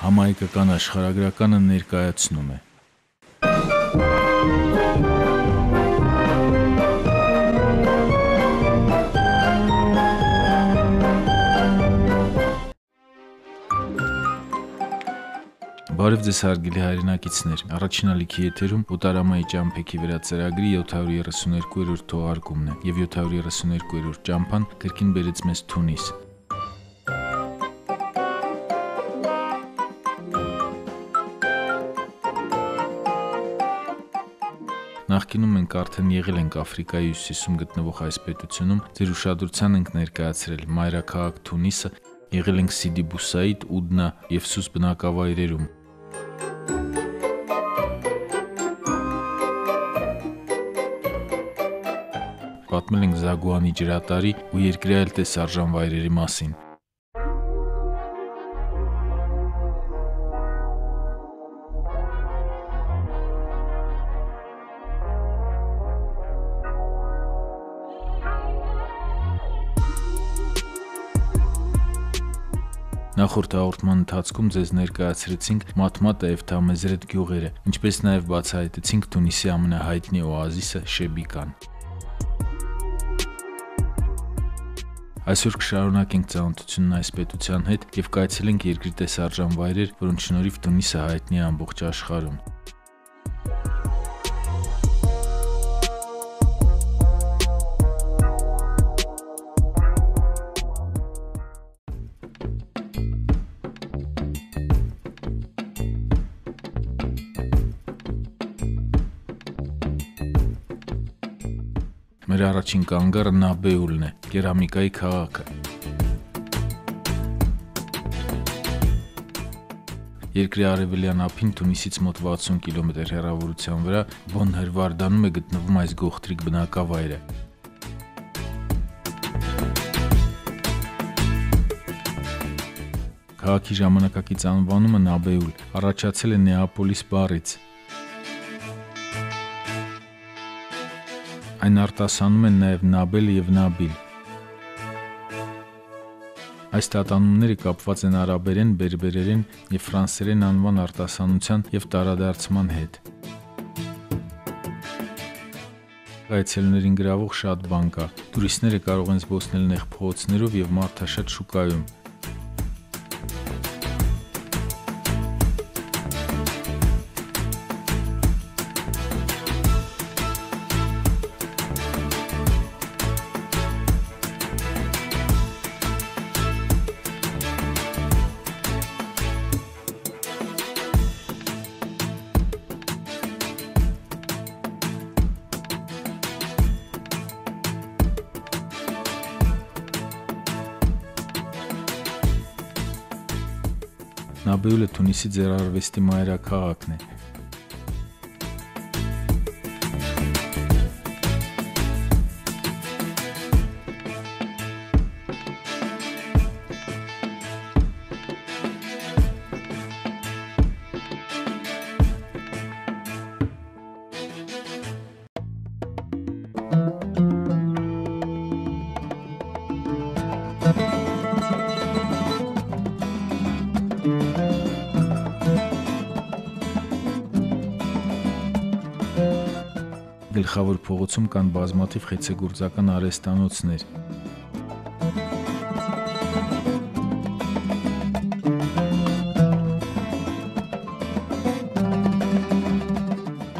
համահայկական աշխարհագրականը ներկայացնում է։ Բարև ձեզ հարգելի հայրենակիցներ։ Առաջին ալիքի եթերում Օտարամայի ճամփեքի վրա ծրագրի 732-րդ թողարկումն է, եւ 732-րդ ճամփան կրկին բերեց մեզ Թունիս։ Նախկինում մենք արդեն եղել ենք Աֆրիկայի հյուսիսում գտնվող այս պետությունում, ձեր ուշադրության ենք ներկայացրել մայրաքաղաք Թունիսը, եղել ենք Սիդի Բուսայիդ, Ուդնա եւ Սուս բնակավայրերում։ Պատմել ենք Զագուանի ջրատարի ու երկրի այլ տեսարժան վայրերի մասին։ Նախորդ հաղորդման ընթացքում ձեզ ներկայացրեցինք Մաթմատա եւ Թամեզրետ գյուղերը, ինչպես նաեւ բացահայտեցինք Թունիսի ամենահայտնի օազիսը Շեբիկան։ Այսօր կշարունակենք ծանոթությունն այս պետության հետ եւ կայցելենք երկրի տեսարժան վայրեր, որոնց շնորհիվ Թունիսը հայտնի է ամբողջ աշխարհում։ Մեր առաջին կանգառը Նաբեուլն է, կերամիկայի քաղաքը։ Երկրի արևելյան ափին Թունիսից մոտ 60 կիլոմետր հեռավորության վրա Բոն Հրվարդանում է գտնվում այս գողտրիկ բնակավայրը։ Քաղաքի ժամանակակից անվանումը Նաբեուլ առաջացել է Նեապոլիս բառից, Այն արտասանում են նաև Նաբել եւ Նաբիլ։ Այս տատանումները կապված են արաբերեն, բերբերերեն եւ ֆրանսերեն անվան արտասանության եւ տարադարձման հետ։ Այցելուներին գրավող շատ բան կա։ Տուրիստները կարող են զբոսնել նեղ փողոցներով եւ մարդաշատ շուկայում, Նաբեուլը Թունիսի ձեռարվեստի մայրաքաղաքն է։ Գլխավոր փողոցում կան բազմաթիվ խեցեգործական արհեստանոցներ։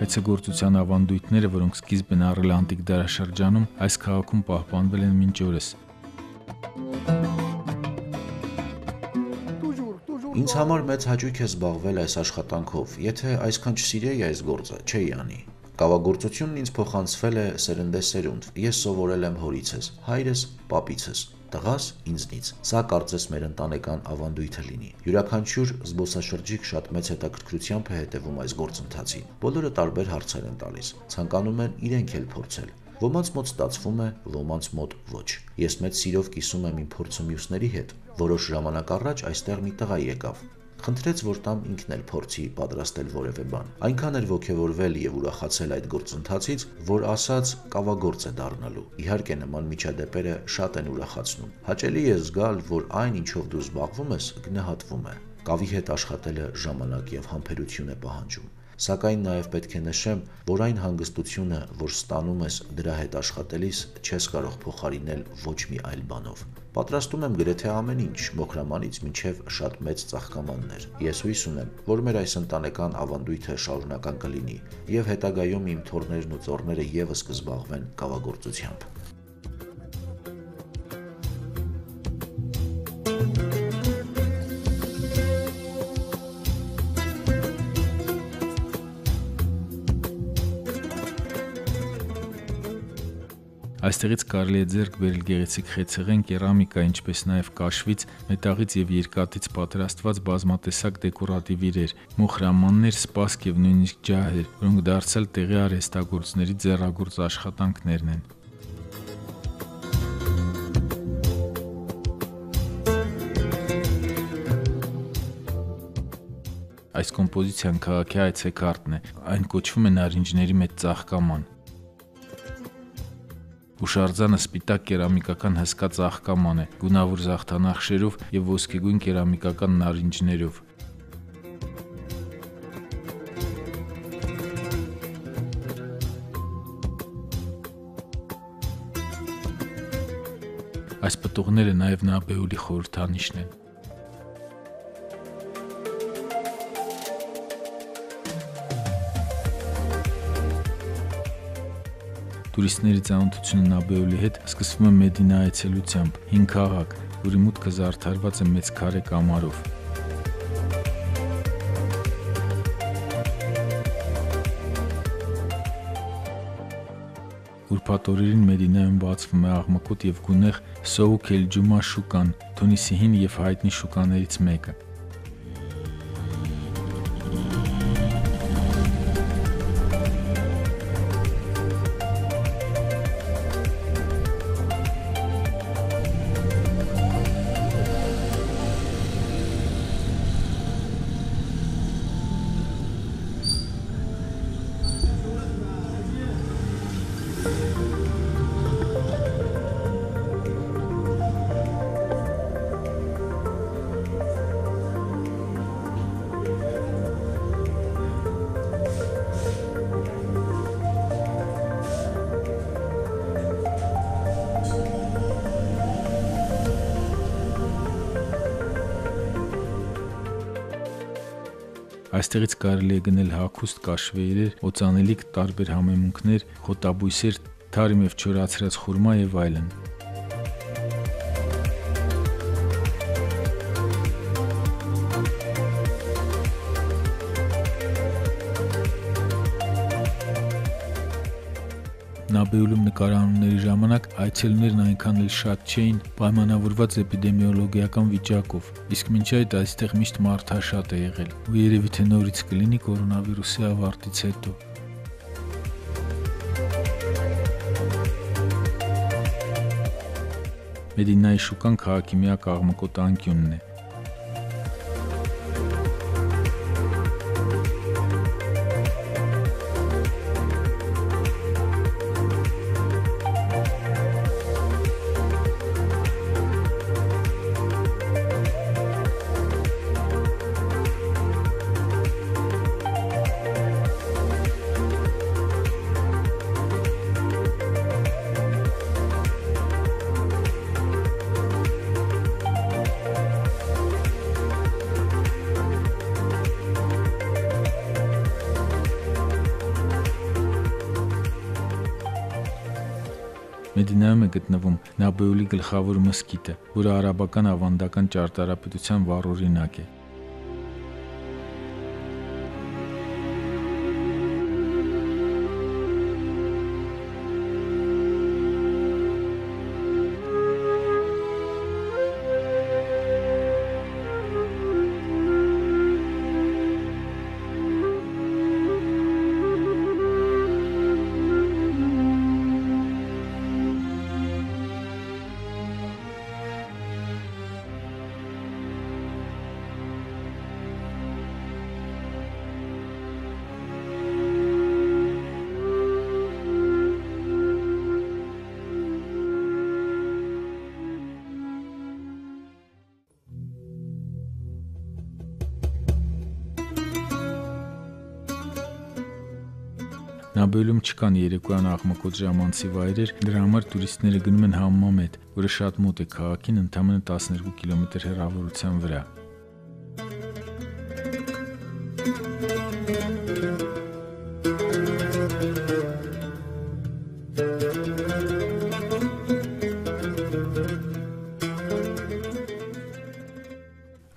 Խեցեգործության ավանդույթները, որոնք սկիզբ են առել անտիկ դարաշրջանում, այս քաղաքում պահպանվել են մինչ օրս։ Ինձ համար մեծ հաճույք է զբաղվել այս աշխատանքով։ Եթե այսքան չսիրեի այս գործը, չէի անի։ Կավագործությունն ինձ փոխանցվել է սերնդեսերունդ։ Ես սովորել եմ հորիցս, հայրս, պապիցս, տղաս ինձնից։ Սա կարծես մեր ընտանեկան ավանդույթը լինի։ Յուրաքանչյուր զբոսաշրջիկ շատ մեծ հետաքրքրությամբ է հետևում այս գործընթացին։ Բոլորը տարբեր հարցեր են տալիս։ Ցանկանում են իրենք էլ փորձել։ Ոմանց մոտ ստացվում է, ոմանց մոտ ոչ։ Ես մեծ սիրով կիսում եմ իմ փորձը մյուսների հետ։ Որոշ ժամանակ առաջ այստեղ մի տղա եկավ խնդրեց, որ տամ ինքն էլ փորձի պատրաստել որևէ բան։ Այնքան էր ողջևորվել եւ ուրախացել այդ գործընթացից, որ ասաց կավագործ է դառնալու։ Իհարկե նման միջադեպերը շատ են ուրախացնում։ Հաճելի է զգալ, որ այն ինչով դու զբաղվում ես, գնահատվում է։ Կավի հետ աշխատելը ժամանակ եւ համբերություն է պահանջում։ Սակայն նաև պետք է նշեմ, որ այն հանգստությունը, որ ստանում ես դրա հետ աշխատելիս, չես կարող փոխարինել ոչ մի այլ բանով։ Պատրաստում եմ գրեթե ամեն ինչ, մոխրամանից մինչև շատ մեծ ծաղկամաններ։ Ես հույս ունեմ, որ մեր այս ընտանեկան ավանդույթը շարունակական կլինի եւ հետագայում իմ թորներն ու ծորները եւս կզբաղվեն կավագործությամբ։ Այստեղից կարելի է ձեռք բերել գեղեցիկ խեցեղեն, կերամիկա, ինչպես նաև կաշվից, մետաղից եւ երկաթից պատրաստված բազմատեսակ դեկորատիվ իրեր, մոխրամաններ, սպասք եւ նույնիսկ ջահեր, որոնք դարձել տեղի արհեստագործների ձեռագործ աշխատանքներն են։ Այս կոմպոզիցիան քաղաքի այցեքարտն է։ Այն կոչվում է նարինջների մեծ ծաղկաման։ Հուշարձանը սպիտակ կերամիկական հսկա ծաղկաման է, գունավոր զախտանախշերով եւ ոսկեգույն կերամիկական նարինջներով։ Այս պտուղները նաև Նաբեուլի խորհրդանիշն են։ Տուրիստների ծանոթությունը Նաբեոլի հետ սկսվում է Մեդինա այցելությամբ, հին քաղաք, որի մուտքը զարդարված է մեծ քարե կամարով։ Ուրբաթ-օրերին Մեդինայում բացվում է աղմկոտ եւ գունեղ Սոուկ էլ-Ջումա շուկան, Թունիսի հին եւ հայտնի շուկաներից մեկը։ Այստեղից կարելի է գնել հագուստ կաշվեիրեր, օծանելիք, տարբեր համեմունքներ, խոտաբույսեր, թարմ եւ չորացրած խուրմա եւ այլն։ Նաբեուլում նկարահանումների ժամանակ այցելուներն այնքան էլ շատ չէին պայմանավորված էպիդեմիոլոգիական վիճակով, իսկ մինչ այդ այստեղ միշտ մարդաշատ է եղել, ու երևի թե նորից կլինի կորոնավիրուսի ավարտից հետո։ Մեդինայի շուկան քաղաքի միակ աղմկոտ անկյունն է, Մեդինայում է գտնվում Նաբեուլի գլխավոր մզկիթը, որը արաբական ավանդական ճարտարապետության վառ օրինակ է։ Նաբելում չկան երեկոյան աղմկոտ ժամանցի վայրեր, դրա համար տուրիստները գնում են Համմամետ, որը շատ մոտ է քաղաքին, ընդամենը 12 կիլոմետր հեռավորության վրա։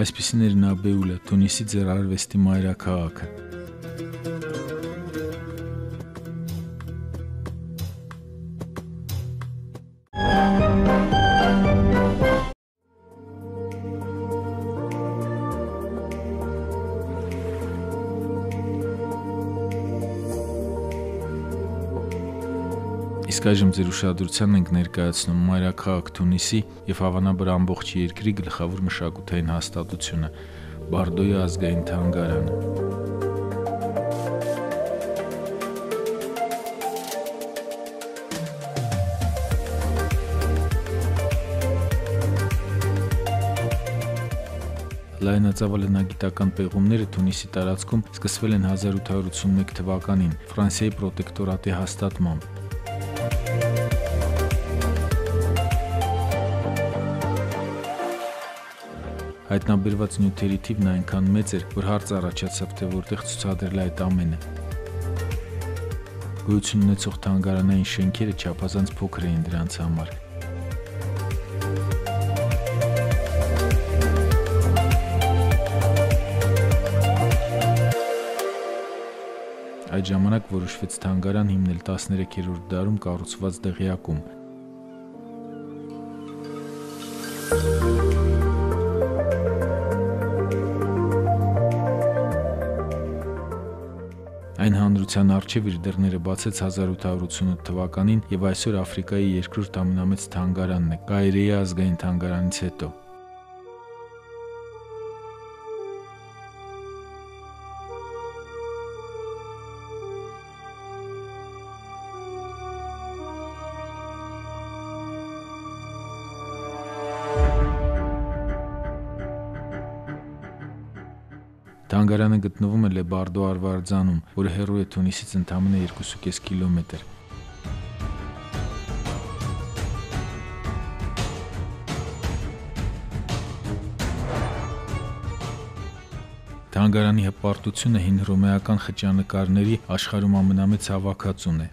Այսպիսին էր Նաբեուլը, Թունիսի ձեռարվեստի մայրաքաղաքը։ Իսկ այժմ ձեր ուշադրությանն ենք ներկայացնում մայրաքաղաք Թունիսի եւ հավանաբար ամբողջ երկրի գլխավոր մշակութային հաստատությունը՝ Բարդոյի ազգային թանգարանը։ Լայնածավալ հնագիտական պեղումները Թունիսի տարածքում սկսվել են 1881 թվականին Ֆրանսիայի պրոտեկտորատի հաստատմամբ։ Հայտնաբերված նյութերի թիվն այնքան մեծ էր, որ հարց առաջացավ, թե որտեղ ցուցադրել այդ ամենը։ Գույություն ունեցող թանգարանային շենքերը չափազանց փոքր էին դրանց համար։ Այդ ժամանակ որոշվեց թանգարան հիմնել 13-րդ դարում կառուցված դղյակում, Հանրության արչև իր դռները բացեց 1888 թվականին եւ այսօր Աֆրիկայի երկրորդ ամենամեծ թանգարանն է՝ Կայրեի ազգային թանգարանից հետո։ Թանգարանը գտնվում է Լեբարդո արվարձանում, որը հեռու է Թունիսից ընդամենը 2.5 կիլոմետր։ Թանգարանի հպարտությունը հին հռոմեական խճանկարների աշխարհում ամենամեծ հավաքածուն է։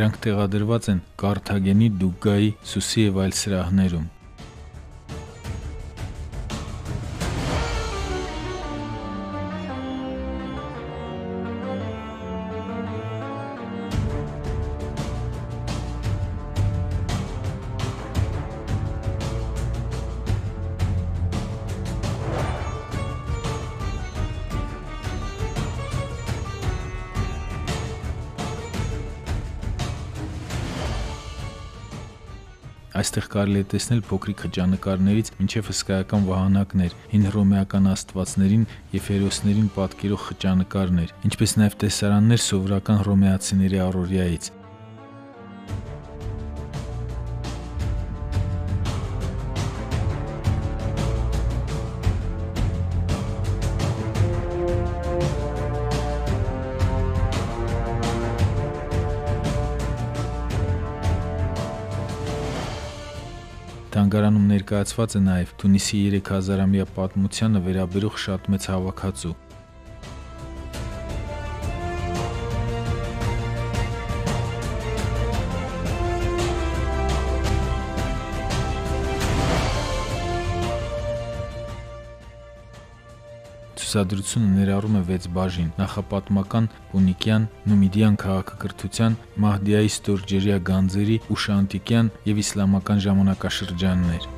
Դրանք տեղադրված են Կարթագենի, Դուգայի, Սուսի եւ այլ սրահներում։ Այստեղ կարելի է տեսնել փոքրիկ խճանկարներից մինչև հսկայական վահանակներ, հին հռոմեական աստվածներին եւ հերոսներին պատկերող խճանկարներ, ինչպես նաեւ տեսարաններ սովորական հռոմեացիների առօրյայից։ Թանգարանում ներկայացված է նաև Թունիսի 3000-ամյա պատմությանը վերաբերող շատ մեծ հավաքածու։ Ցուցադրությունը ներառում է 6 բաժին՝ նախապատմական, պունիկյան, նումիդյան քաղաքակրթության, Մահդիայի ստորջերյա գանձերի, ուշանտիկյան եւ իսլամական ժամանակաշրջաններ։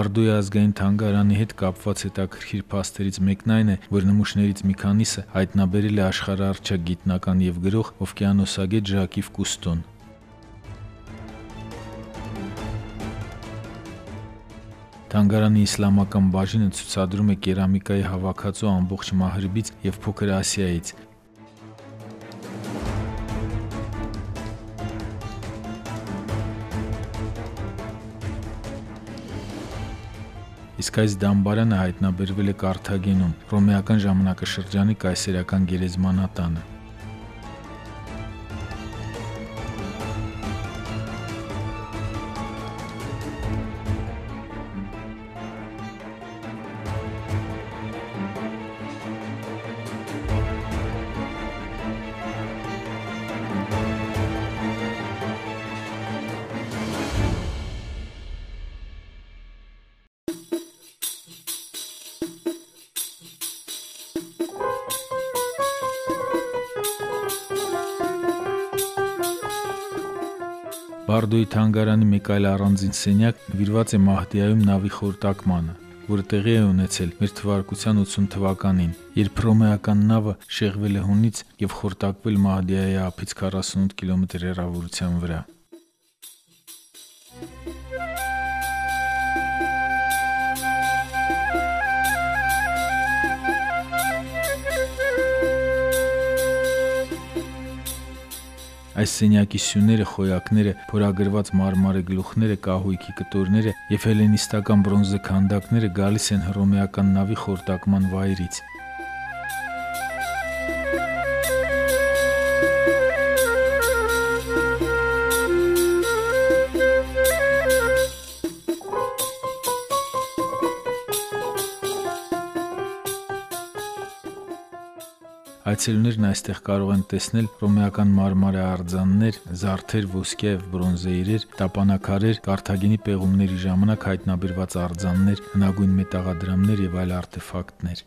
Բարդոյի ազգային թանգարանի հետ կապված հետաքրքիր փաստերից մեկն այն է, որ նմուշներից մի քանիսը հայտնաբերել է աշխարհարչակ գիտնական եւ գրող Օվկիանոսագետ Ժակիվ Կուստոն։ Թանգարանի իսլամական բաժինը ցուցադրում է կերամիկայի հավաքածու ամբողջ Մահրբից եւ Փոքր Ասիայից, Իսկ այս դամբարանը հայտնաբերվել է Կարթագենում, ռոմեական ժամանակաշրջանի կայսերական գերեզմանատանը։ Բարդոյի թանգարանի մեկ այլ առանձին սենյակ նվիրված է Մահդիայում նավի խորտակմանը, որը տեղի է ունեցել մեր թվարկության 80 թվականին, երբ ռոմեական նավը շեղվել է հունից եւ խորտակվել Մահդիայի ափից 48 կիլոմետր հեռավորության վրա։ Այս սենյակի սյուները, խոյակները, փորագրված մարմարե գլուխները, կահույքի կտորները եւ հելենիստական բրոնզե քանդակները գալիս են հռոմեական նավի խորտակման վայրից։ Այցելուներն այստեղ կարող են տեսնել ռոմեական մարմարե արձաններ, զարդեր, ոսկե եւ բրոնզե իրեր, տապանակարեր, Կարթագենի պեղումների ժամանակ հայտնաբերված արձաններ, հնագույն մետաղադրամներ եւ այլ արտեֆակտներ։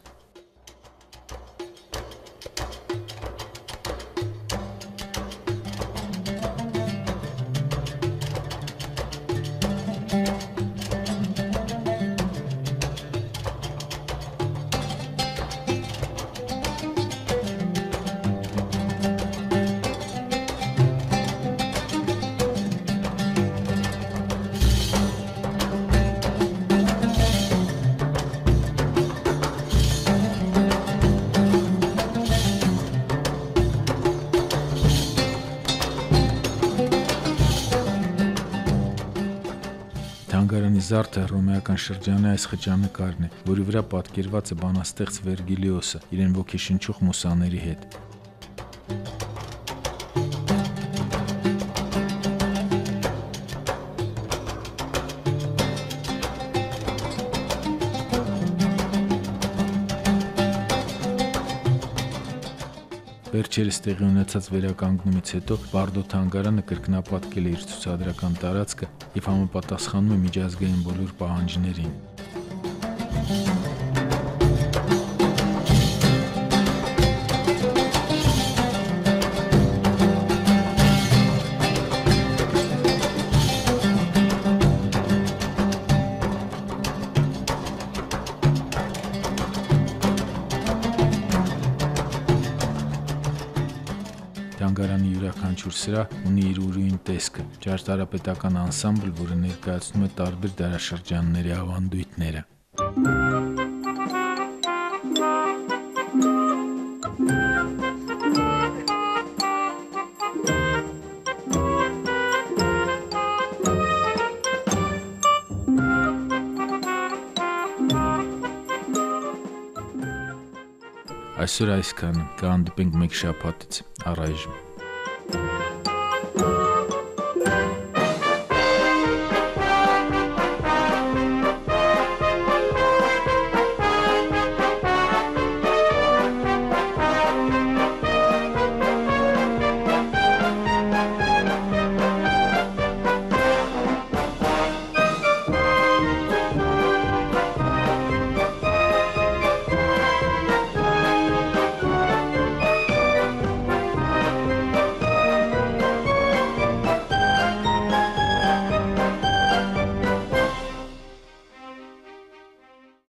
Թանգարանի զարդը ռոմեական շրջանի այս խճանկարն է, որի վրա պատկերված է բանաստեղծ Վերգիլիոսը իրեն ոգեշնչող մուսաների հետ։ Վերջերս տեղի ունեցած վերականգնումից հետո Բարդո թանգարանը կրկնապատկել է իր ցուցադրական տարածքը եւ համապատասխանում է միջազգային բոլոր պահանջներին։ Թանգարանի յուրաքանչյուր սրահ ունի իր ուրույն տեսքը, ճարտարապետական անսամբլ, որը ներկայացնում է տարբեր դարաշրջանների ավանդույթները։ Այսօր այսքանը։ Կհանդիպենք մեկ շաբաթից։ Առայժմ